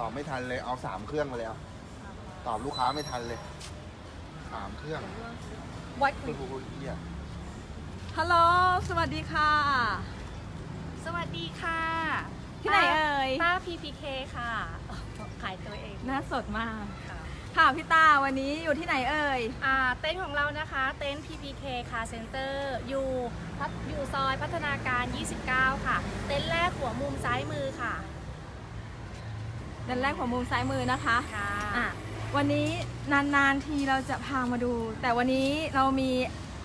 ตอบไม่ทันเลยเอาสามเครื่องมาเลยเอาตอบลูกค้าไม่ทันเลยสามเครื่องวัดโอ้โหเหี้ยฮัลโหล สวัสดีค่ะ สวัสดีค่ะที่ไหนเอ่ย ป้า PPK ค่ะ ขายตัวเองหน้าสดมาก ค่ะ ค่ะพี่ตาวันนี้อยู่ที่ไหนเอ่ย อ่า เต็นท์ของเรานะคะ เต็นท์ PPK Car Center อยู่พัทอยู่ซอยพัฒนาการ 29 ค่ะ เต็นท์แรกหัวมุมซ้ายมือค่ะ ด้านแรกของมุมซ้ายมือนะคะค่ะอะวันนี้นานๆทีเราจะพามาดู แต่วันนี้เรามี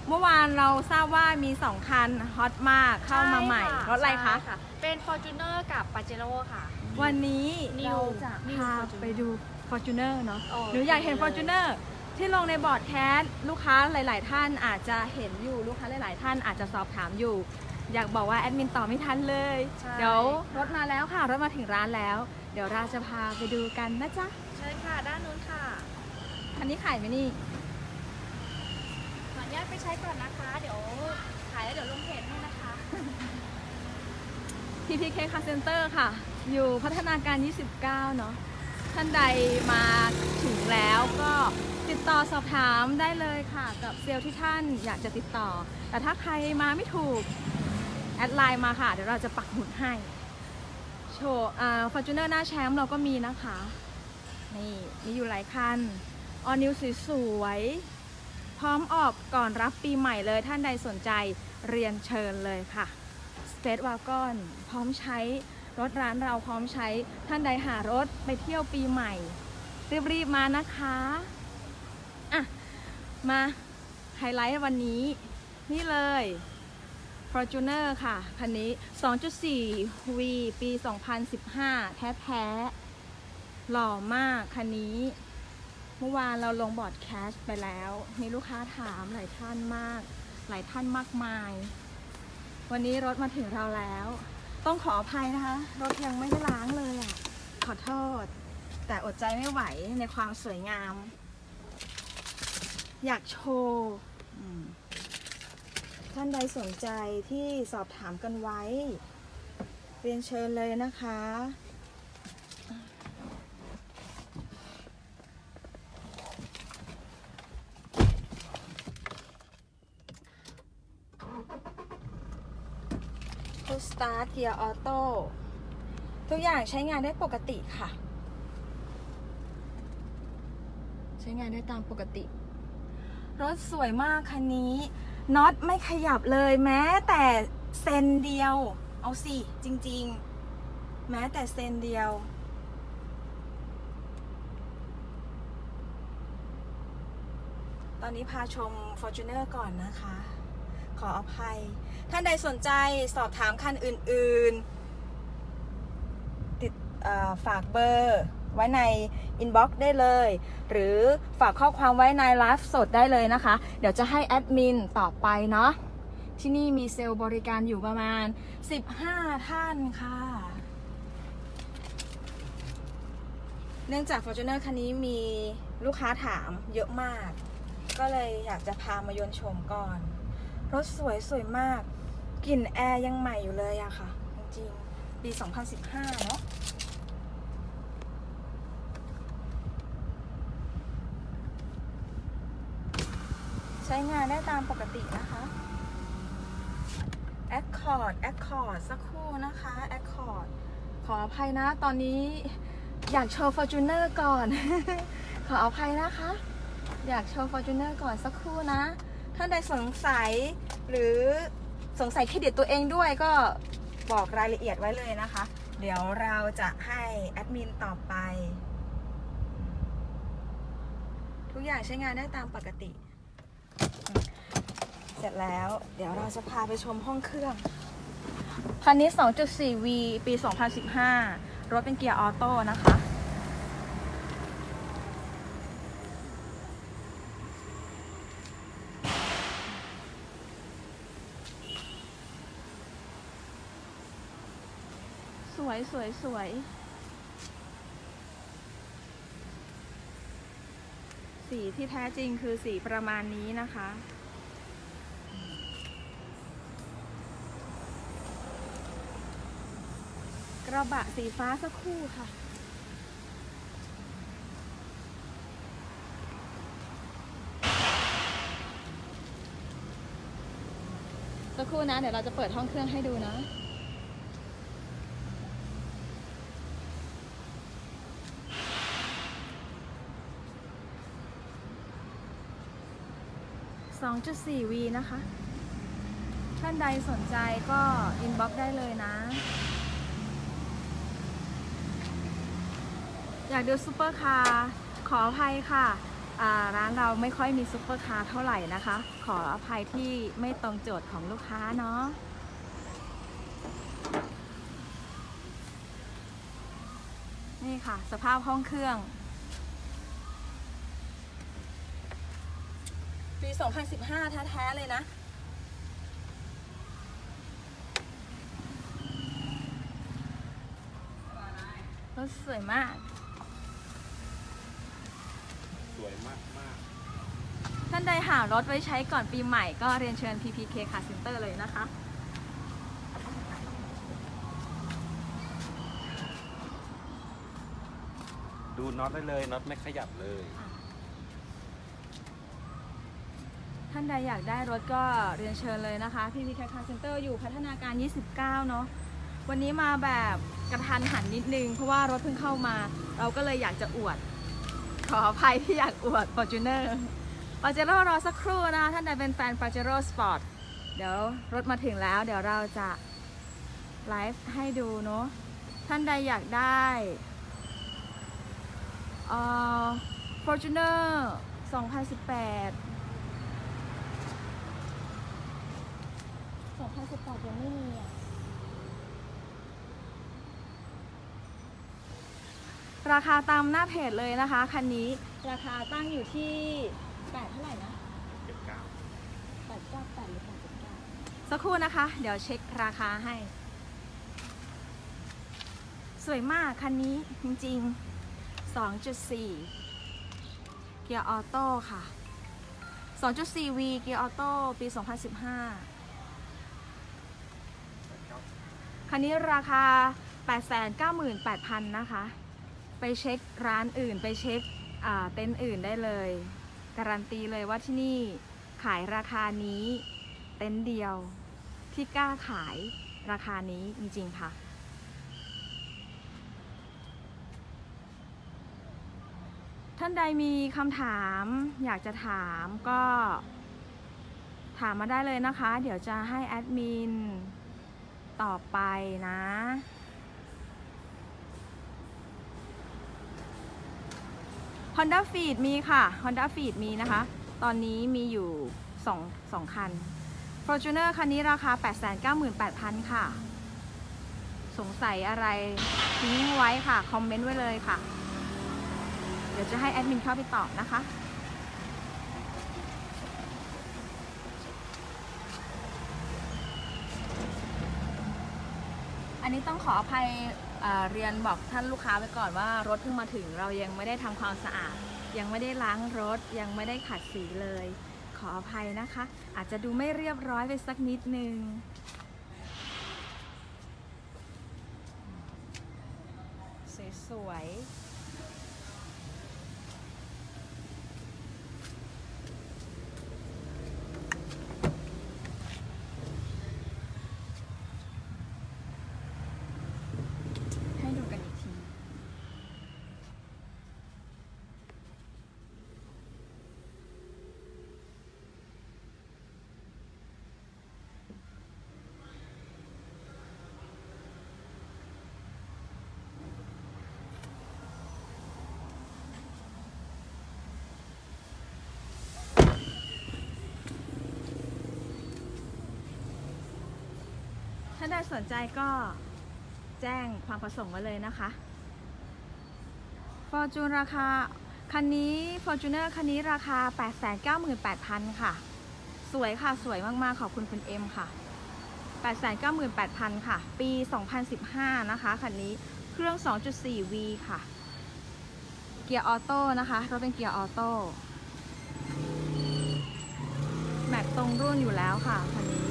เมื่อวานเราทราบว่ามีสองคันฮอตมากเข้ามาใหม่ช่รถอะไรคะใช่เป็น Fortuner กับ Pajero ค่ะ วันนี้ New เราจะ New พา Fortuner ไปดู Fortuner เนาะโอเคหรืออยากเห็น Fortuner ที่ลงในบอร์ดแคสลูกค้าหลาย ๆ ท่านอาจจะเห็นอยู่ลูกค้าหลาย ๆ ท่านอาจจะสอบถามอยู่ อยากบอกว่าแอดมินตอบไม่ทันเลยใช่เดี๋ยวรถมาแล้วค่ะ รถมาถึงร้านแล้ว เดี๋ยวเราจะพาไปดูกันนะจ๊ะเชิญค่ะ ด้านนู้นค่ะคันนี้ขายไหมนี่ขออนุญาตไปใช้ก่อนนะคะ เดี๋ยวขายแล้วเดี๋ยวลงเพจให้นะคะ PPK Car Center ค่ะ อยู่พัฒนาการ 29 เนาะ ท่านใดมาถึงแล้วก็ติดต่อสอบถามได้เลยค่ะ กับเซลล์ที่ท่านอยากจะติดต่อ แต่ถ้าใครมาไม่ถูก แอดไลน์มาค่ะ เดี๋ยวเราจะปักหมุดให้ โชว์ Fortuner หน้าแชมป์เราก็มีนะคะ นี่มีอยู่หลายคัน All New สวยพร้อมออกก่อนรับปีใหม่เลยท่านใดสนใจเรียนเชิญเลยค่ะ Space Wagon พร้อมใช้รถร้านเราพร้อมใช้ท่านใดหารถไปเที่ยวปีใหม่ รีบๆมานะคะอะมาไฮไลท์วันนี้ นี่เลย Fortuner ค่ะ คันนี้ 2.4 V ปี 2015 แท้ๆ หล่อมาก คันนี้ เมื่อวานเราลงบอร์ดแคสไปแล้ว มีลูกค้าถามหลายท่านมาก หลายท่านมากมาย วันนี้รถมาถึงเราแล้ว ต้องขออภัยนะคะ รถยังไม่ได้ล้างเลยอะ ขอโทษ แต่อดใจไม่ไหวในความสวยงาม อยากโชว์อืม ท่านใดสนใจที่สอบถามกันไว้ เรียนเชิญเลยนะคะPush start เกียร์ออโต้ทุกอย่างใช้งานได้ปกติค่ะ ใช้งานได้ตามปกติ รถสวยมากคันนี้ น็อตไม่ขยับเลยแม้แต่เซนเดียว เอาสิ จริง ๆ แม้แต่เซนเดียว ตอนนี้พาชม Fortuner ก่อนนะคะ ขออภัย ท่านใดสนใจสอบถามคันอื่น ๆ ติดฝากเบอร์ ไว้ในอินบ็อกซ์ได้เลย หรือฝากข้อความไว้ในไลฟ์สดได้เลยนะคะ เดี๋ยวจะให้แอดมินตอบไปเนาะที่นี่มีเซลล์บริการอยู่ประมาณ 15 ท่านค่ะ เนื่องจาก Fortuner คันนี้มีลูกค้าถามเยอะมาก ก็เลยอยากจะพามายนชมก่อน รถสวยสวยมาก กลิ่นแอร์ยังใหม่อยู่เลยอะค่ะ จริงๆปี 2015 เนาะ ใช้งานได้ตามปกตินะคะ Accord Accord สักครู่นะคะ Accord ขออภัยนะ ตอนนี้อยากโชว์ Fortuner ก่อน ขออภัยนะคะ อยากโชว์ Fortuner ก่อนสักครู่นะ ท่านใดสงสัยหรือสงสัยเครดิตตัวเองด้วยก็บอกรายละเอียดไว้เลยนะคะ เดี๋ยวเราจะให้แอดมินตอบไป ทุกอย่างใช้งานได้ตามปกติ ร็จแล้ว เดี๋ยวเราจะพาไปชมห้องเครื่อง คันนี้ 2.4V ปี 2015 รถเป็นเกียร์ออโต้นะคะ สวยสวยสวยสีที่แท้จริงคือสีประมาณนี้นะคะ กระบะสีฟ้าสักคู่ค่ะ สักครู่นะ เดี๋ยวเราจะเปิดห้องเครื่องให้ดูนะสองจุดสี่วีนะคะ ท่านใดสนใจก็อินบ็อกซ์ได้เลยนะ อยากดูซูเปอร์คาร์ขออภัยค่ะอ่าร้านเราไม่ค่อยมีซูเปอร์คาร์เท่าไหร่นะคะ ขออภัยที่ไม่ตรงโจทย์ของลูกค้าเนาะนี่ค่ะ สภาพห้องเครื่อง ปี 2015 แท้ ๆ เลยนะ รถสวยมาก สวยมากมาก ท่านใดหารถไว้ใช้ก่อนปีใหม่ก็เรียนเชิญ PPK Car Center เลยนะคะๆดูน็อตได้เลยน็อตไม่ขยับเลย ท่านใดอยากได้รถก็เรียนเชิญเลยนะคะ PPK Car Center อยู่พัฒนาการ 29 เนาะวันนี้มาแบบกระทันหันนิดนึง เพราะว่ารถเพิ่งเข้ามา เราก็เลยอยากจะอวด ขออภัยที่อยากอวด Fortuner p a j e r o รอสักครู่นะ ท่านใดเป็นแฟน p a j e r o Sport เดี๋ยวรถมาถึงแล้ว เดี๋ยวเราจะไลฟ์ให้ดูเนาะท่านใดอยากได้เอ่อ Fortuner 2018 2018ยังไม่มีอะ ราคาตามหน้าเพจเลยนะคะ คันนี้ราคาตั้งอยู่ที่แปดเท่าไหร่นะเก็บก้าแปดเก้าแปดหรือแปดเจ็ดเก้าสักครู่นะคะ เดี๋ยวเช็คราคาให้ สวยมากคันนี้จริงๆ 2.4 เกียร์ออโต้ค่ะ 2.4V เกียร์ออโต้ปี 2015คันนี้ราคา 898,000 นะคะ ไปเช็คร้านอื่น ไปเช็คเต็นท์อื่นได้เลย การันตีเลยว่าที่นี่ขายราคานี้ เต็นท์เดียวที่กล้าขายราคานี้จริงๆค่ะ ท่านใดมีคำถามอยากจะถามก็ถามมาได้เลยนะคะ เดี๋ยวจะให้แอดมินตอบไปนะ Honda Feed มีค่ะ Honda Feed มีนะคะ ตอนนี้มีอยู่2 2คัน Fortuner คันนี้ราคา 898,000 ค่ะ สงสัยอะไรทิ้งไว้ค่ะ คอมเมนต์ไว้เลยค่ะ เดี๋ยวจะให้แอดมินเข้าไปตอบนะคะอันนี้ต้องขออภัย เรียนบอกท่านลูกค้าไว้ก่อนว่ารถเพิ่งมาถึงเรายังไม่ได้ทำความสะอาด ยังไม่ได้ล้างรถ ยังไม่ได้ขัดสีเลย ขออภัยนะคะ อาจจะดูไม่เรียบร้อยไปสักนิดนึงสวยๆ ถ้าได้สนใจก็แจ้งความประสงค์ไว้เลยนะคะ Fortune ราคาคันนี้ Fortuner คันนี้ราคา 898,000 ค่ะ สวยค่ะสวยมากๆ ขอบคุณคุณเอ็มค่ะ 898,000 ค่ะ ปี 2015 นะคะ คันนี้เครื่อง 2.4V ค่ะ เกียร์ออโต้นะคะรถเป็นเกียร์ออโต้แม็กตรงรุ่นอยู่แล้วค่ะคันนี้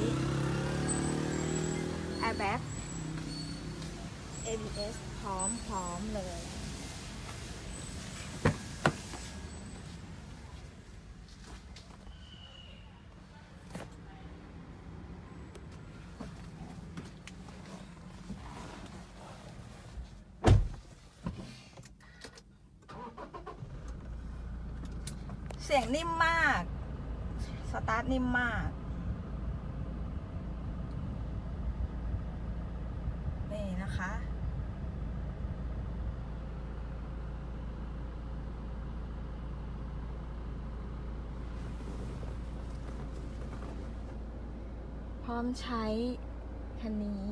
แอร์แบ็ค ABS พร้อมพร้อมเลย เสียงนิ่มมาก สตาร์ทนิ่มมาก มใช้คันนี้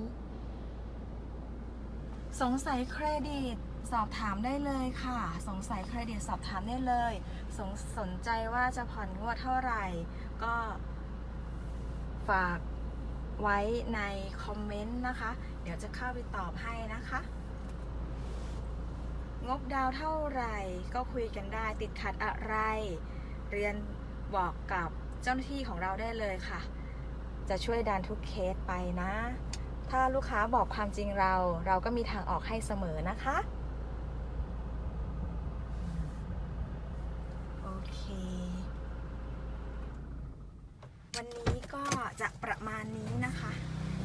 สงสัยเครดิตสอบถามได้เลยค่ะ สงสัยเครดิตสอบถามได้เลย สงสนใจว่าจะผ่อนงวดเท่าไหร่ ก็ฝากไว้ในคอมเมนต์นะคะ เดี๋ยวจะเข้าไปตอบให้นะคะ งบดาวเท่าไหร่ก็คุยกันได้ติดขัดอะไร เรียนบอกกับเจ้าหน้าที่ของเราได้เลยค่ะ จะช่วยดันทุกเคสไปนะ ถ้าลูกค้าบอกความจริงเรา เราก็มีทางออกให้เสมอนะคะ โอเค วันนี้ก็จะประมาณนี้นะคะ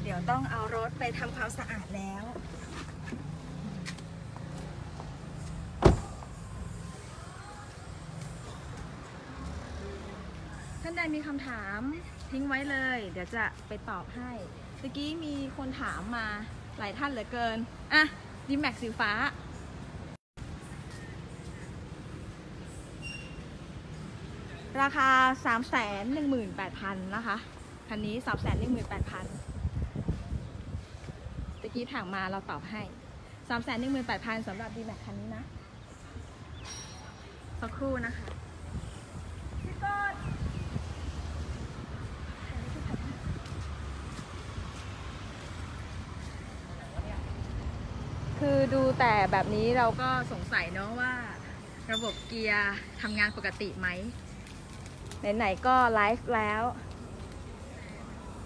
เดี๋ยวต้องเอารถไปทำความสะอาดแล้วท่านใดมีคำถาม ทิ้งไว้เลย เดี๋ยวจะไปตอบให้เมื่อกี้มีคนถามมาหลายท่านเหลือเกิน อะดีแม็กสีฟ้า ราคา 3 1 8 0 0 0 นะคะ คันนี้ 3 1 8 0 0 0ตะกี้ถามมาเราตอบให้ 3 1 8 0 0 0สำหรับ d m a x คันนี้นะ สักครู่นะคะพี่ก้อน คือดูแต่แบบนี้เราก็สงสัยเนาะว่า ระบบเกียร์ทำงานปกติไหมไหนๆก็ไลฟ์แล้ว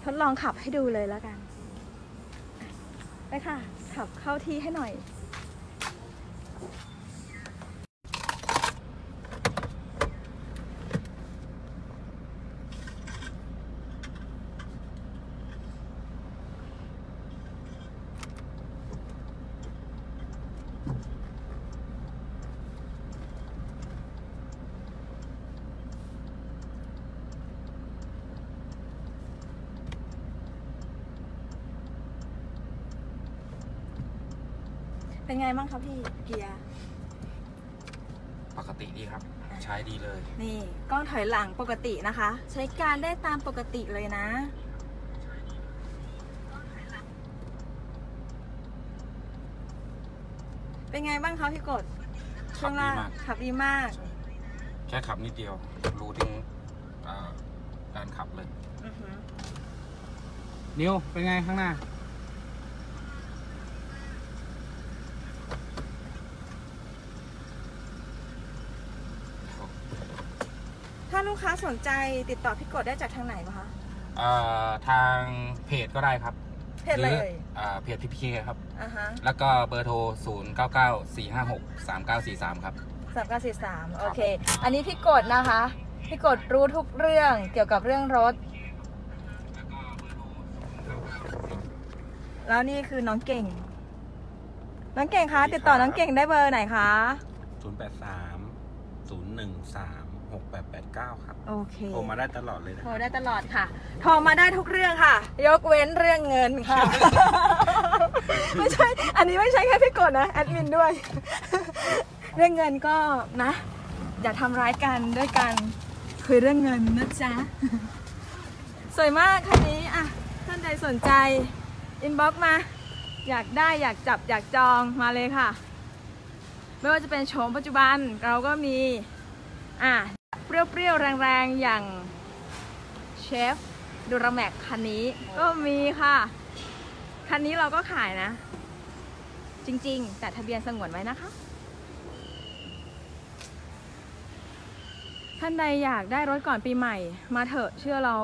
ทดลองขับให้ดูเลยแล้วกัน ไปค่ะ ขับเข้าที่ให้หน่อย เป็นไงบ้างคะพี่เกียร์ปกติดีครับ ใช้ดีเลย นี่กล้องถอยหลังปกตินะคะ ใช้การได้ตามปกติเลยนะ เป็นไงบ้างคะพี่กดช่วงล่างขับดีมากขับดีมากแค่ขับนิดเดียว รู้ถึงเอ่อการขับเลยอือหือนิวเป็นไงข้างหน้า ถ้าลูก ค้าสนใจติดต่อพี่กดได้จากทางไหนปะคะเอ่อทางเพจก็ได้ครับเพจอะไรหเอ่ยอ่าเพจพีพีเคครับ อ่าฮะแล้วก็เบอร์โทร 0 9 9 4 5 6 3 9 4 3 ครับ สามเก้าสี่สามโอเค อันนี้พี่กดนะคะ พี่กดรู้ทุกเรื่องเกี่ยวกับเรื่องรถ แล้วนี่คือน้องเก่ง น้องเก่งคะติดต่อน้องเก่งได้เบอร์ไหนคะ 0 8 3 0 1 3 6 8 8 9ครับ โอเค โทรมาได้ตลอดเลยนะ โทรได้ตลอดค่ะ โทรมาได้ทุกเรื่องค่ะ ยกเว้นเรื่องเงินค่ะ ไม่ใช่ อันนี้ไม่ใช่แค่พี่กดนะ แอดมินด้วย เรื่องเงินก็นะ อย่าทำร้ายกันด้วยกันคุยเรื่องเงินนะจ๊ะ สวยมากคันนี้อะท่านใดสนใจ inbox มา อยากได้อยากจับอยากจองมาเลยค่ะ ไม่ว่าจะเป็นโฉมปัจจุบันเราก็มี อะ เปรี้ยวๆ แรงๆ อย่างเชฟ Duramax คันนี้ก็มีค่ะ คันนี้เราก็ขายนะ จริงๆ แต่ทะเบียนสงวนไว้นะคะ ท่านใดอยากได้รถก่อนปีใหม่ มาเถอะเชื่อเรา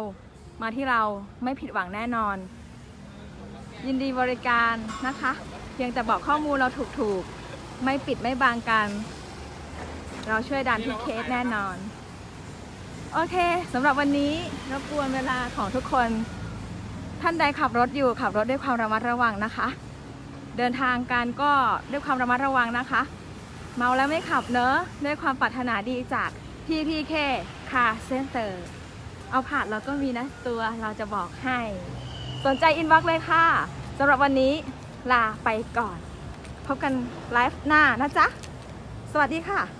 มาที่เราไม่ผิดหวังแน่นอน ยินดีบริการนะคะ เพียงแต่บอกข้อมูลเราถูกๆ ไม่ปิดไม่บังกัน เราช่วยดันทุกเคสแน่นอน โอเคสำหรับวันนี้รบกวนเวลาของทุกคน ท่านใดขับรถอยู่ขับรถด้วยความระมัดระวังนะคะ เดินทางกันก็ด้วยความระมัดระวังนะคะ เมาแล้วไม่ขับเนอะด้วยความปรารถนาดีจาก PPK Car Center เอาผ่านเราก็มีนะตัวเราจะบอกให้ สนใจอินบ็อกเลยค่ะสำหรับวันนี้ลาไปก่อน พบกันไลฟ์หน้านะจ๊ะ สวัสดีค่ะ